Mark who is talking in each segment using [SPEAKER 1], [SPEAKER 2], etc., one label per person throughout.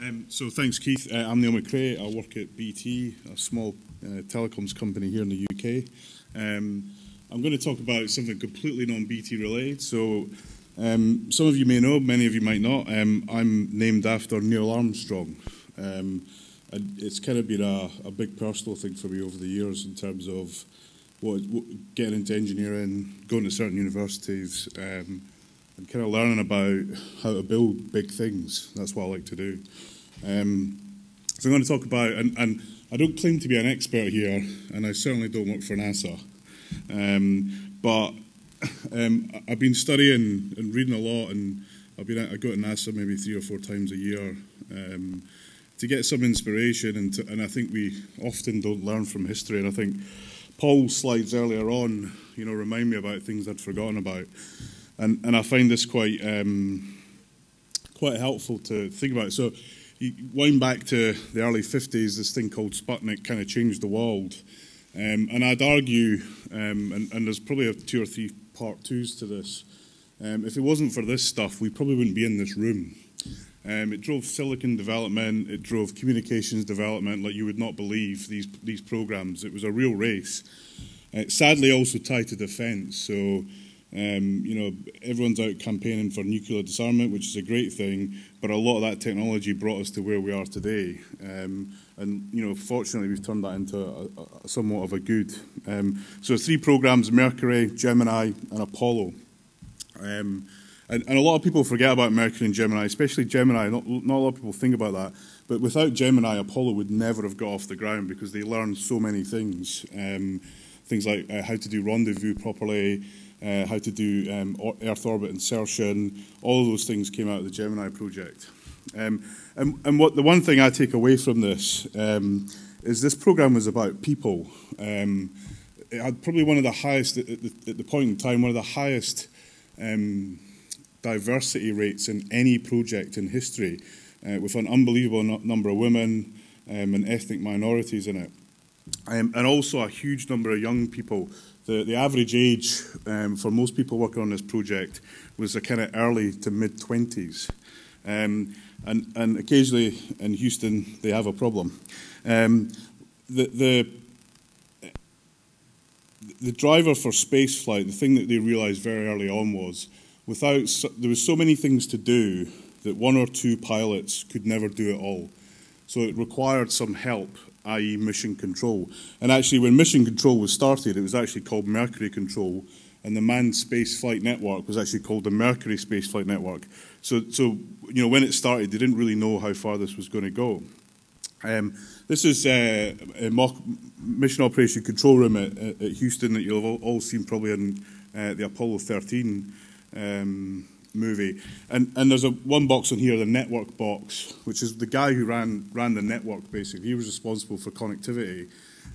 [SPEAKER 1] Um, so thanks, Keith. Uh, I'm Neil McRae. I work at BT, a small uh, telecoms company here in the UK. Um, I'm going to talk about something completely non-BT related. So um, some of you may know, many of you might not. Um, I'm named after Neil Armstrong. Um, it's kind of been a, a, big personal thing for me over the years in terms of what, what getting into engineering, going to certain universities, and kind of learning about how to build big things. That's what I like to do. Um, so I'm going to talk about, and, and, I don't claim to be an expert here, and I certainly don't work for NASA, um, but um, I've been studying and reading a lot, and I've been I go to NASA maybe three or four times a year um, to get some inspiration, and, to, and I think we often don't learn from history, and I think Paul's slides earlier on, you know, remind me about things I'd forgotten about, and and I find this quite um, quite helpful to think about. So you wind back to the early 50s, this thing called Sputnik kind of changed the world. Um, and I'd argue, um, and, and, there's probably a two or three part twos to this, um, if it wasn't for this stuff, we probably wouldn't be in this room. Um, it drove silicon development, it drove communications development like you would not believe, these, these programs. It was a real race. Uh, sadly, also tied to defense. So um, you know, everyone's out campaigning for nuclear disarmament, which is a great thing, but a lot of that technology brought us to where we are today. Um, and, you know, fortunately, we've turned that into a, a somewhat of a good. Um, so three programs, Mercury, Gemini, and Apollo. Um, and, and, a lot of people forget about Mercury and Gemini, especially Gemini. Not, not a lot of people think about that. But without Gemini, Apollo would never have got off the ground because they learned so many things. Um, things like uh, how to do rendezvous properly, uh, how to do um, Earth orbit insertion. All those things came out of the Gemini project. Um, and, and what the one thing I take away from this um, is this program was about people. Um, it had probably one of the highest, at the, at the point in time, one of the highest um, diversity rates in any project in history, uh, with an unbelievable number of women um, and ethnic minorities in it. Um, and also a huge number of young people the, the average age um, for most people working on this project was a kind of early to mid 20s. Um, and, and occasionally in Houston, they have a problem. Um, the, the, the driver for spaceflight, the thing that they realized very early on was without, there was so many things to do that one or two pilots could never do it all. So it required some help i.e., mission control. And actually, when mission control was started, it was actually called Mercury Control, and the manned space flight network was actually called the Mercury Space Flight Network. So, so you know, when it started, they didn't really know how far this was going to go. Um, this is uh, a mock mission operation control room at, at, Houston that you'll have all seen probably in uh, the Apollo 13 um, movie. And, and there's a one box on here, the network box, which is the guy who ran, ran the network, basically. He was responsible for connectivity.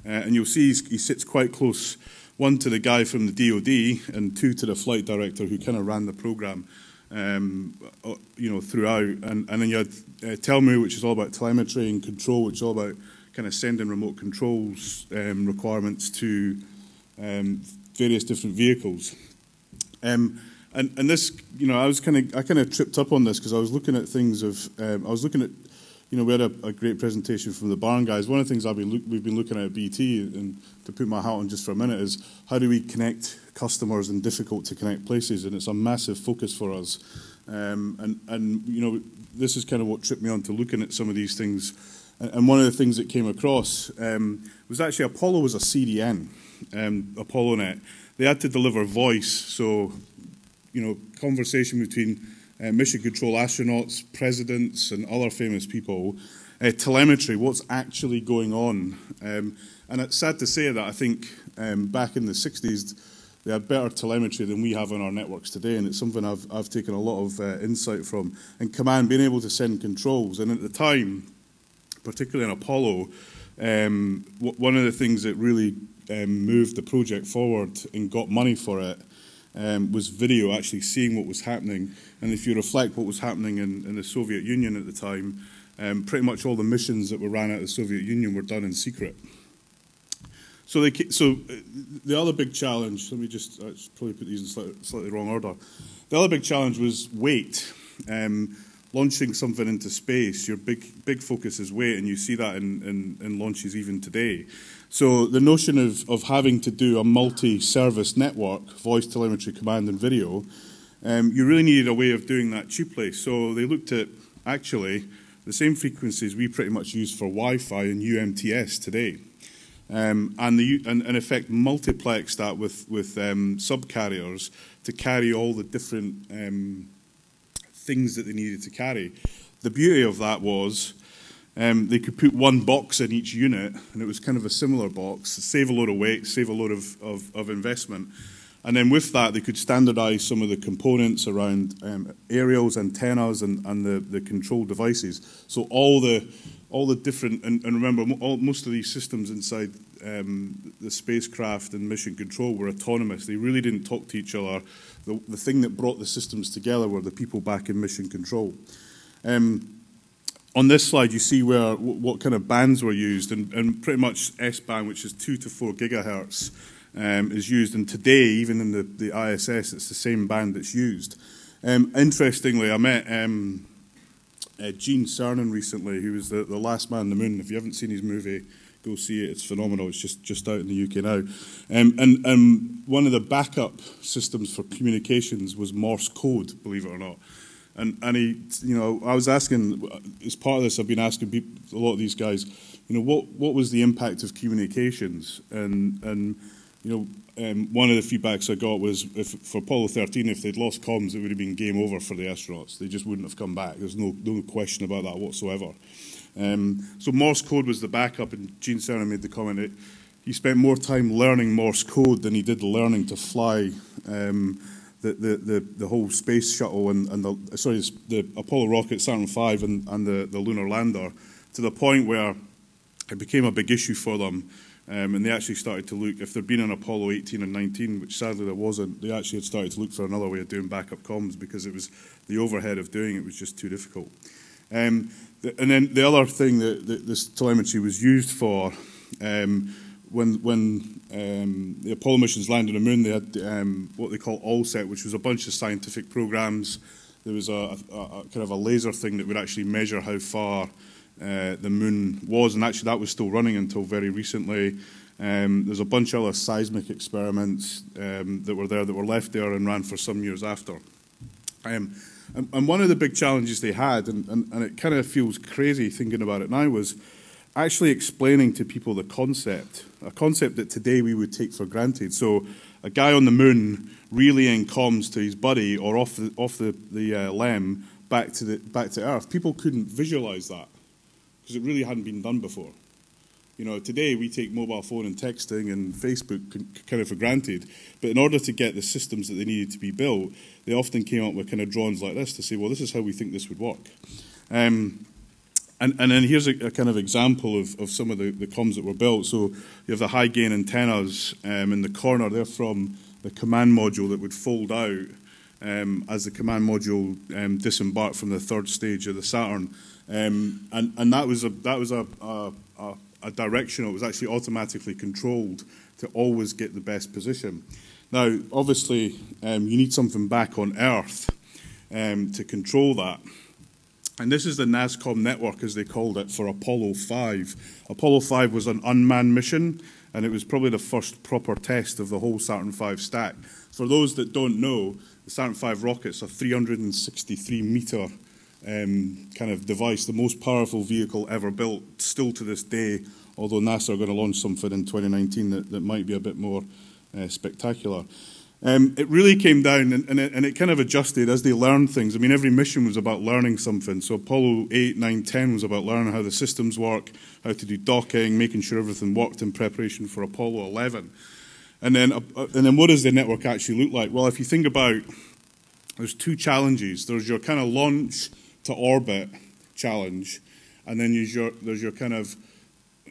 [SPEAKER 1] Uh, and you'll see he sits quite close, one to the guy from the DoD and two to the flight director who kind of ran the program. Um, uh, you know, throughout, and, and then you had uh, Telmu, which is all about telemetry and control, which is all about kind of sending remote controls um, requirements to um, various different vehicles. Um, and, and this, you know, I was kind of, I kind of tripped up on this because I was looking at things of, um, I was looking at, you know, we had a, a, great presentation from the B4RN guys. One of the things I've been look, we've been looking at at BT, and to put my hat on just for a minute, is how do we connect customers in difficult to connect places, and it's a massive focus for us. Um, and and you know, this is kind of what tripped me on to looking at some of these things. And, one of the things that came across um, was actually Apollo was a CDN, um, ApolloNet. They had to deliver voice, so you know, conversation between uh, mission control astronauts, presidents, and other famous people. Uh, telemetry, what's actually going on. Um, and it's sad to say that I think um, back in the 60s, they had better telemetry than we have on our networks today, and it's something I've, I've taken a lot of uh, insight from. And command, being able to send controls. And at the time, particularly in Apollo, um, one of the things that really um, moved the project forward and got money for it um, was video, actually seeing what was happening. And if you reflect what was happening in, in the Soviet Union at the time, um, pretty much all the missions that were ran out of the Soviet Union were done in secret. So, they, so uh, the other big challenge, let me just probably put these in slightly, slightly, wrong order. The other big challenge was weight. Um, launching something into space, your big big focus is weight, and you see that in, in, in launches even today. So the notion of, of having to do a multi-service network, voice, telemetry, command, and video, um, you really needed a way of doing that cheaply. So they looked at actually the same frequencies we pretty much use for Wi-Fi and UMTS today. Um, and, the, and, in effect multiplex that with, with um, subcarriers to carry all the different um, things that they needed to carry. The beauty of that was um, they could put one box in each unit, and it was kind of a similar box, save a lot of weight, save a lot of, of, of investment. And then with that, they could standardize some of the components around um, aerials, antennas, and, and the, the control devices. So all the, all the different, and, and remember, all, most of these systems inside um, the spacecraft and mission control were autonomous. They really didn't talk to each other. The, the thing that brought the systems together were the people back in mission control. Um, on this slide, you see where what kind of bands were used, and, and pretty much S-band, which is 2 to 4 gigahertz, um, is used. And today, even in the, the ISS, it's the same band that's used. Um, interestingly, I met um, uh, Gene Cernan recently, who was the, the last man on the moon. If you haven't seen his movie, go see it. It's phenomenal. It's just, just out in the UK now. Um, and um, one of the backup systems for communications was Morse code, believe it or not. And, and he, you know, I was asking, as part of this, I've been asking people, a lot of these guys, you know, what, what was the impact of communications? And, and you know, um, one of the feedbacks I got was if, for Apollo 13, if they'd lost comms, it would have been game over for the astronauts. They just wouldn't have come back. There's no, no question about that whatsoever. Um, so Morse code was the backup, and Gene Cernan made the comment that he spent more time learning Morse code than he did learning to fly um, the, the, the, the, whole space shuttle and, and the, sorry, the Apollo rocket, Saturn V, and, and the, the lunar lander, to the point where it became a big issue for them. Um, and they actually started to look, if there'd been an Apollo 18 and 19, which sadly there wasn't, they actually had started to look for another way of doing backup comms because it was the overhead of doing it was just too difficult. Um, the, and then the other thing that, that this telemetry was used for um, when when um, the Apollo missions landed on the moon, they had um, what they call ALSEP, which was a bunch of scientific programs. There was a, a, a kind of a laser thing that would actually measure how far uh, the moon was, and actually that was still running until very recently. Um, there's a bunch of other seismic experiments um, that were there that were left there and ran for some years after. Um, and, and, one of the big challenges they had, and, and, and it kind of feels crazy thinking about it now, was actually explaining to people the concept, a concept that today we would take for granted. So, a guy on the moon relaying comms to his buddy or off the, off the, the uh, LEM back to, the, back to Earth, people couldn't visualize that because it really hadn't been done before. You know, today we take mobile phone and texting and Facebook kind of for granted, but in order to get the systems that they needed to be built, they often came up with kind of drawings like this to say, well, this is how we think this would work. Um, and, and then here's a, a, kind of example of, of some of the, the comms that were built. So you have the high gain antennas um, in the corner. They're from the command module that would fold out um, as the command module um, disembarked from the third stage of the Saturn. Um, and, and that was a that was a, a, a, directional. It was actually automatically controlled to always get the best position. Now, obviously, um, you need something back on Earth um, to control that. And this is the NASCOM network, as they called it, for Apollo 5. Apollo 5 was an unmanned mission, and it was probably the first proper test of the whole Saturn V stack. For those that don't know, the Saturn V rocket's a 363 metre um, kind of device, the most powerful vehicle ever built, still to this day, although NASA are going to launch something in 2019 that, that might be a bit more uh, spectacular. Um, it really came down and, and, it, and, it, kind of adjusted as they learned things. I mean, every mission was about learning something. So Apollo 8, 9, 10 was about learning how the systems work, how to do docking, making sure everything worked in preparation for Apollo 11. And then, uh, uh, and then what does the network actually look like? Well, if you think about, there's two challenges. There's your kind of launch to orbit challenge, and then there's your, there's your kind of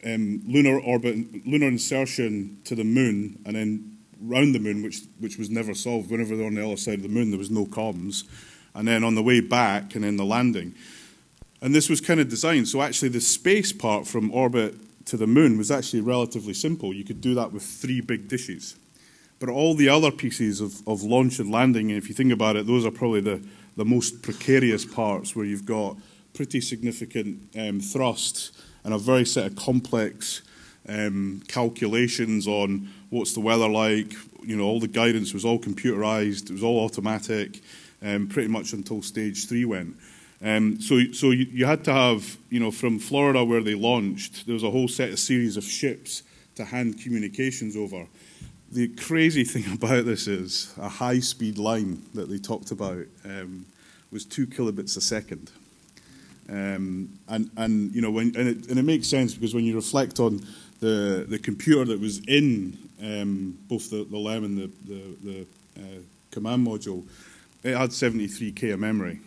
[SPEAKER 1] um, lunar orbit, lunar insertion to the moon, and then round the moon, which, which was never solved. Whenever they're on the other side of the moon, there was no comms. And then on the way back, and then the landing. And this was kind of designed. So actually, the space part from orbit to the moon was actually relatively simple. You could do that with three big dishes. But all the other pieces of, of launch and landing, and if you think about it, those are probably the, the most precarious parts where you've got pretty significant um, thrust and a very set of complex um, calculations on what's the weather like. You know, all the guidance was all computerized, it was all automatic, um, pretty much until stage three went. Um, so, so you, you, had to have, you know, from Florida where they launched, there was a whole set of series of ships to hand communications over. The crazy thing about this is a high-speed line that they talked about um, was two kilobits a second. Um, and, and, you know, when, and, it, and it makes sense because when you reflect on the, the computer that was in um, both the, the LEM and the, the, the uh, command module, it had 73k of memory,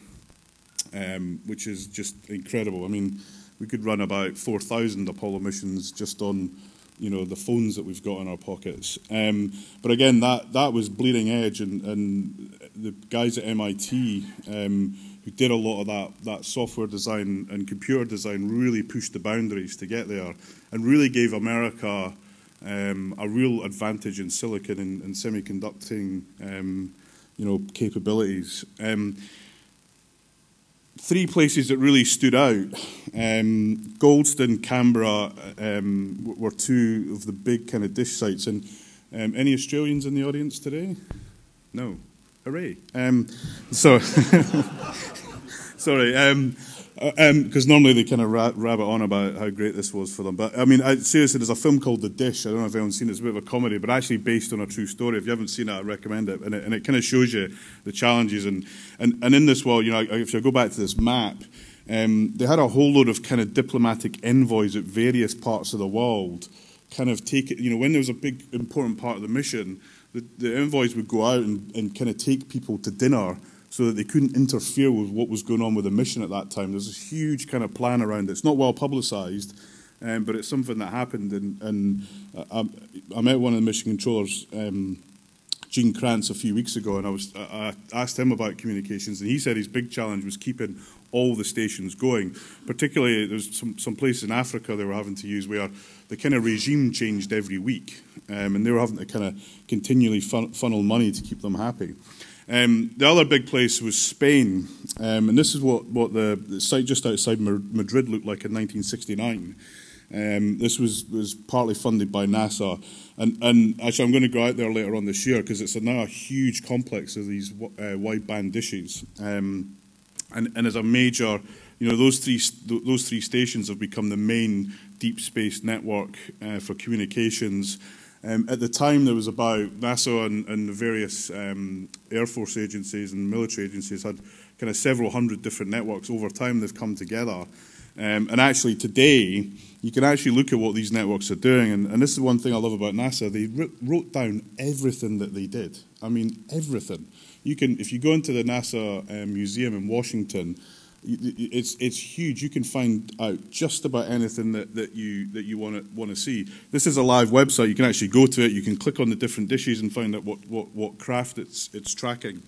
[SPEAKER 1] um, which is just incredible. I mean, we could run about 4,000 Apollo missions just on you know the phones that we've got in our pockets. Um, but again, that that was bleeding edge, and, and the guys at MIT um, who did a lot of that that software design and computer design really pushed the boundaries to get there, and really gave America um, a real advantage in silicon and, and semiconducting, um, you know, capabilities. Um, three places that really stood out. Um, Goldstone, Canberra um, were two of the big kind of dish sites. And um, any Australians in the audience today? No. Hooray. Um, so, sorry. Because uh, um, normally they kind of ra- on about how great this was for them. But I mean, I, seriously, there's a film called The Dish. I don't know if anyone's seen it. It's a bit of a comedy, but actually based on a true story. If you haven't seen it, I recommend it. And it, and it kind of shows you the challenges. And, and, and in this world, you know, if you go back to this map, um, they had a whole load of kind of diplomatic envoys at various parts of the world kind of take it, you know, when there was a big important part of the mission, the, the envoys would go out and, and kind of take people to dinner so that they couldn't interfere with what was going on with the mission at that time. There's this huge kind of plan around it. It's not well publicised, um, but it's something that happened. And, and I, I, met one of the mission controllers, um, Gene Kranz, a few weeks ago, and I, was, I asked him about communications, and he said his big challenge was keeping all the stations going. Particularly, there's some, some places in Africa they were having to use where the kind of regime changed every week, um, and they were having to kind of continually fun funnel money to keep them happy. Um, the other big place was Spain, um, and this is what, what the, the, site just outside Madrid looked like in 1969. Um, this was, was partly funded by NASA, and, and actually I'm going to go out there later on this year because it's now a huge complex of these uh, wideband dishes, um, and, and as a major, you know, those three those three stations have become the main deep space network uh, for communications. Um, at the time, there was about NASA and, and the various um, Air Force agencies and military agencies had kind of several hundred different networks. Over time, they've come together. Um, and actually, today, you can actually look at what these networks are doing. And, and this is one thing I love about NASA. They wrote down everything that they did. I mean, everything. You can, if you go into the NASA um, museum in Washington, it's it's huge. You can find out just about anything that, that you that you want to want to see. This is a live website. You can actually go to it. You can click on the different dishes and find out what, what, what craft it's it's tracking.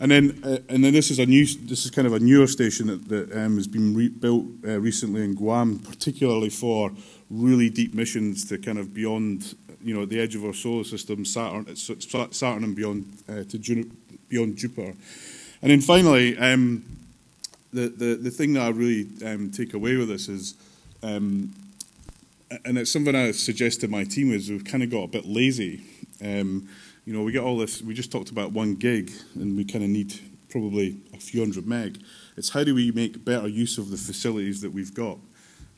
[SPEAKER 1] And then uh, and then this is a new this is kind of a newer station that, that um, has been re- built uh, recently in Guam, particularly for really deep missions to kind of beyond you know the edge of our solar system, Saturn, Saturn and beyond uh, to Jun- beyond Jupiter. And then finally. Um, the, the, the thing that I really um, take away with this is, um, and it's something I suggest to my team is we've kind of got a bit lazy. Um, you know, we get all this. We just talked about one gig, and we kind of need probably a few hundred meg. It's how do we make better use of the facilities that we've got,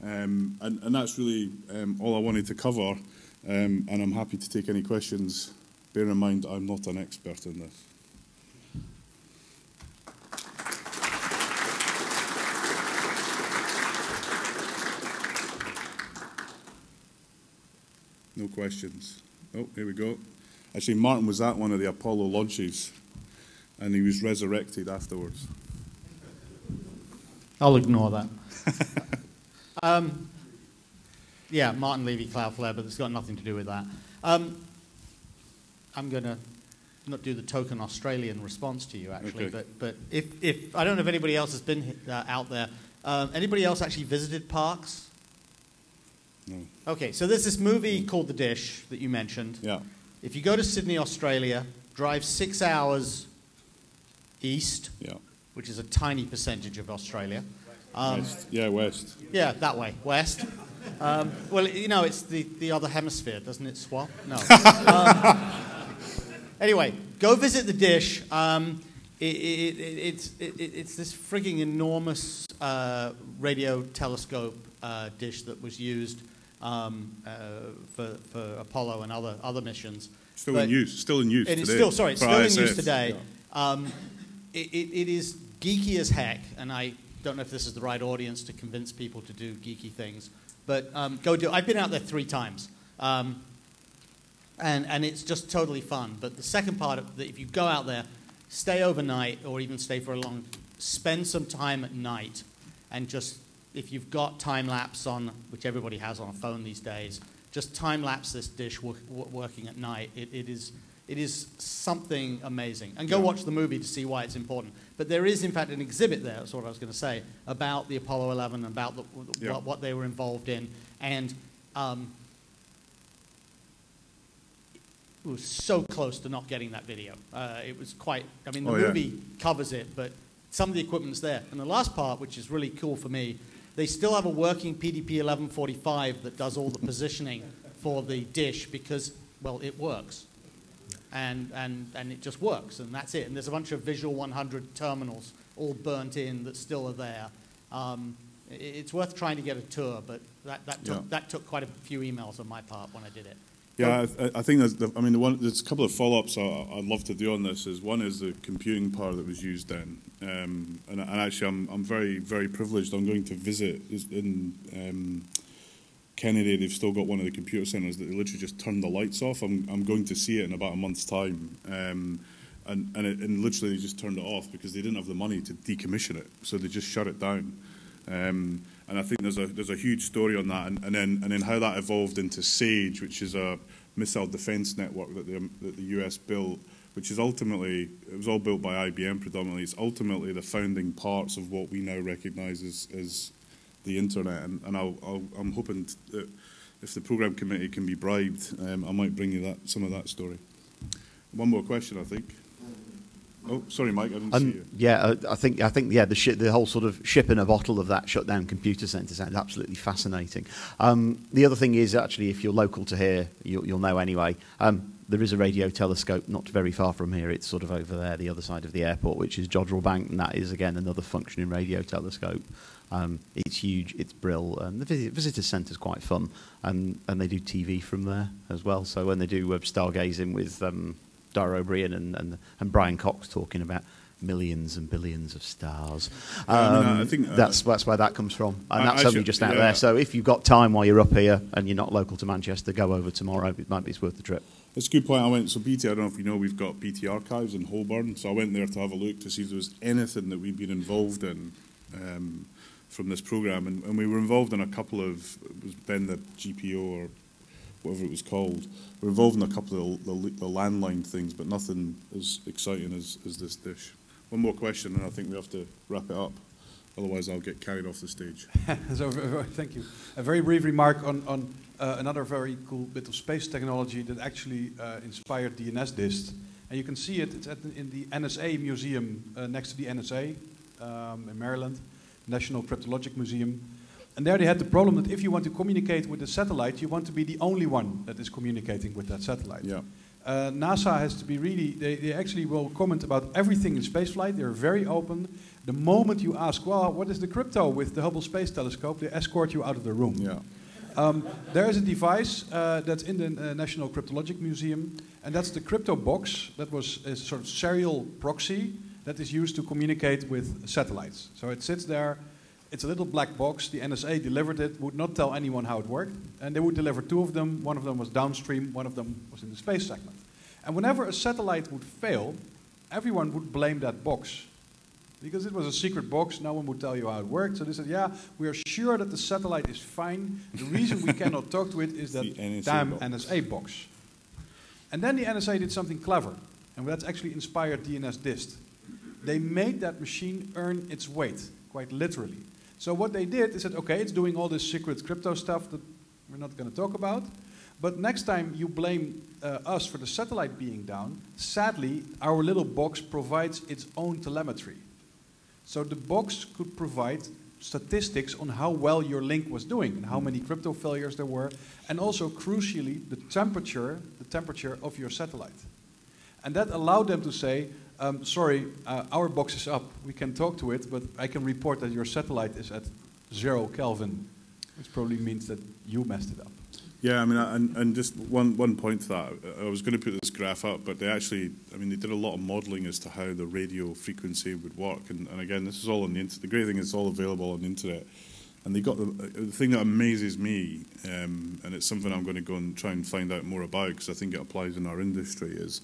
[SPEAKER 1] um, and, and that's really um, all I wanted to cover. Um, and I'm happy to take any questions. Bear in mind, I'm not an expert in this. No questions. Oh, here we go. Actually, Martin was at one of the Apollo launches, and he was resurrected afterwards.
[SPEAKER 2] I'll ignore that. um, yeah, Martin Levy, Cloudflare, but it's got nothing to do with that. Um, I'm going to not do the token Australian response to you, actually, okay. but, but if, if I don't know if anybody else has been uh, out there. Uh, anybody else actually visited Parkes?
[SPEAKER 1] No.
[SPEAKER 2] Okay, so there's this movie called The Dish that you mentioned.
[SPEAKER 1] Yeah.
[SPEAKER 2] If you go to Sydney, Australia, drive six hours east,
[SPEAKER 1] yeah.
[SPEAKER 2] which is a tiny percentage of Australia. Um,
[SPEAKER 1] West. Yeah, west.
[SPEAKER 2] yeah, that way, west. Um, well, you know, it's the, the other hemisphere, doesn't it swap? No. um, anyway, go visit the dish. Um, it, it, it, it's, it, it's this frigging enormous uh, radio telescope uh, dish that was used um, uh, for, for Apollo and other, other missions.
[SPEAKER 1] Still
[SPEAKER 2] But-
[SPEAKER 1] in use. Still in use
[SPEAKER 2] and it's
[SPEAKER 1] today.
[SPEAKER 2] still sorry, it's
[SPEAKER 1] for
[SPEAKER 2] still in use today.
[SPEAKER 1] Yeah.
[SPEAKER 2] Um, it, it, it is geeky as heck, and I don't know if this is the right audience to convince people to do geeky things, but um, go do. I've been out there three times, um, and and it's just totally fun. But the second part of the, if you go out there, stay overnight or even stay for a long, spend some time at night, and just if you've got time lapse on, which everybody has on a phone these days, just time lapse this dish wo- wo- working at night. It, it is it is something amazing. And go
[SPEAKER 1] Yeah.
[SPEAKER 2] watch the movie to see why it's important. But there is, in fact, an exhibit there, that's what I was going to say, about the Apollo 11, about the,
[SPEAKER 1] Yeah.
[SPEAKER 2] what, what they were involved in. And um, it was so close to not getting that video. Uh, it was quite, I mean, the
[SPEAKER 1] Oh, yeah.
[SPEAKER 2] movie covers it, but some of the equipment's there. And the last part, which is really cool for me, they still have a working PDP 1145 that does all the positioning for the dish because, well, it works. And, and, and it just works, and that's it. And there's a bunch of Visual 100 terminals all burnt in that still are there. Um, i- it's worth trying to get a tour, but that, that, took,
[SPEAKER 1] Yeah.
[SPEAKER 2] that took quite a few emails on my part when I did it.
[SPEAKER 1] Yeah, I, I think there's. The, I mean, the one, there's a couple of follow-ups I, I'd love to do on this. Is one is the computing power that was used then, um, and, and actually, I'm I'm very very privileged. I'm going to visit in um, Kennedy. They've still got one of the computer centres that they literally just turned the lights off. I'm I'm going to see it in about a month's time. Um, and and, it, and literally they just turned it off because they didn't have the money to decommission it, so they just shut it down. Um, and I think there's a there's a huge story on that, and, and then and then how that evolved into SAGE, which is a missile defense network that the that the US built, which is ultimately it was all built by IBM predominantly. It's ultimately the founding parts of what we now recognise as, as the internet, and, and I'll, I'll, I'm hoping that if the program committee can be bribed, um, I might bring you that some of that story. One more question, I think. Oh, sorry, Mike, I didn't see
[SPEAKER 3] Um,
[SPEAKER 1] you.
[SPEAKER 3] yeah, uh, I think I think yeah, the shi the whole sort of ship in a bottle of that shut down computer centre sounds absolutely fascinating. Um, the other thing is actually, if you're local to here, you'll, you'll know anyway. Um, there is a radio telescope not very far from here. It's sort of over there, the other side of the airport, which is Jodrell Bank, and that is again another functioning radio telescope. Um, it's huge, it's brill, and the visit, visitor centre is quite fun, and, and they do TV from there as well. So when they do uh, stargazing with um, Dara Ó Briain and, and, and Brian Cox talking about millions and billions of stars.
[SPEAKER 1] Yeah, I mean, I-
[SPEAKER 3] Um,
[SPEAKER 1] I think, uh,
[SPEAKER 3] that's that's where that comes from, and
[SPEAKER 1] I-
[SPEAKER 3] that's
[SPEAKER 1] I
[SPEAKER 3] only
[SPEAKER 1] should-
[SPEAKER 3] just out
[SPEAKER 1] yeah.
[SPEAKER 3] there. So if you've got time while you're up here and you're not local to Manchester, go over tomorrow. It might be it's worth the trip.
[SPEAKER 1] That's a good point. I went so BT. I don't know if you know we've got BT archives in Holborn, so I went there to have a look to see if there was anything that we've been involved in um, from this program, and, and we were involved in a couple of it was Ben the GPO or whatever it was called. We're involved in a couple of the, the, the landline things, but nothing as exciting as, as this dish. One more question, and I think we have to wrap it up. Otherwise, I'll get carried off the stage.
[SPEAKER 4] so, thank you. A very brief remark on, on uh, another very cool bit of space technology that actually uh, inspired dnsdist. And you can see it, it's at the, in the NSA museum uh, next to the NSA um, in Maryland, National Cryptologic Museum. And there they had the problem that if you want to communicate with a satellite, you want to be the only one that is communicating with that satellite.
[SPEAKER 1] Yeah.
[SPEAKER 4] Uh, NASA has to be really, they, they actually will comment about everything in spaceflight. They're very open. The moment you ask, well, what is the crypto with the Hubble Space Telescope, they escort you out of the room.
[SPEAKER 1] Yeah.
[SPEAKER 4] Um, there is a device uh, that's in the uh, National Cryptologic Museum, and that's the crypto box that was a sort of serial proxy that is used to communicate with satellites. So it sits there. It's a little black box. The NSA delivered it, would not tell anyone how it worked, and they would deliver two of them. One of them was downstream, one of them was in the space segment. And whenever a satellite would fail, everyone would blame that box because it was a secret box, no one would tell you how it worked. So they said, yeah, we are sure that the satellite is fine. The reason we cannot talk to it is that
[SPEAKER 1] NSA
[SPEAKER 4] damn
[SPEAKER 1] box.
[SPEAKER 4] NSA box. And then the NSA did something clever, and that's actually inspired dnsdist. They made that machine earn its weight, quite literally. So what they did is said, okay, it's doing all this secret crypto stuff that we're not going to talk about. But next time you blame uh, us for the satellite being down, sadly, our little box provides its own telemetry. So the box could provide statistics on how well your link was doing and how many crypto failures there were, and also crucially the temperature, the temperature of your satellite. And that allowed them to say, um, sorry, uh, our box is up, we can talk to it, but I can report that your satellite is at zero Kelvin, which probably means that you messed it up.
[SPEAKER 1] Yeah, I mean, and, and just one, one point to that, I was going to put this graph up, but they actually, I mean, they did a lot of modelling as to how the radio frequency would work. And, and again, this is all on the internet. The great thing is it's all available on the internet. And they got the, the thing that amazes me, um, and it's something I'm going to go and try and find out more about because I think it applies in our industry, is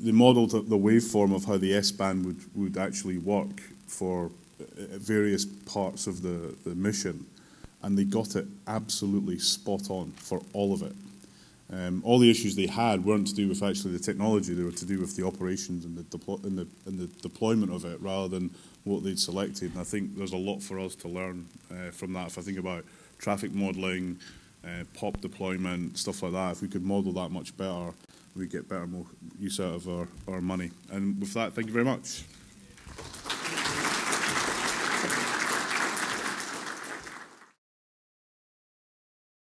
[SPEAKER 1] they modelled the waveform of how the S-band would, would actually work for uh, various parts of the, the mission and they got it absolutely spot on for all of it. Um, all the issues they had weren't to do with actually the technology; they were to do with the operations and the, deplo- and the, and the deployment of it, rather than what they'd selected. And I think there's a lot for us to learn uh, from that. If I think about traffic modelling, uh, POP deployment, stuff like that, if we could model that much better, we'd get better use out of our, our money. And with that, thank you very much.